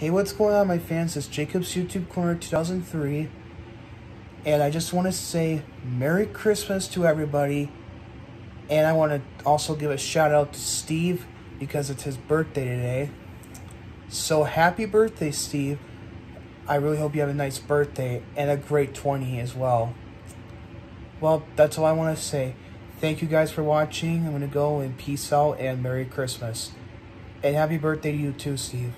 Hey, what's going on, my fans? It's Jacob's YouTube Corner 2003. And I just want to say Merry Christmas to everybody. And I want to also give a shout out to Steve because it's his birthday today. So happy birthday, Steve. I really hope you have a nice birthday and a great 20 as well. Well, that's all I want to say. Thank you guys for watching. I'm going to go and peace out and Merry Christmas. And happy birthday to you too, Steve.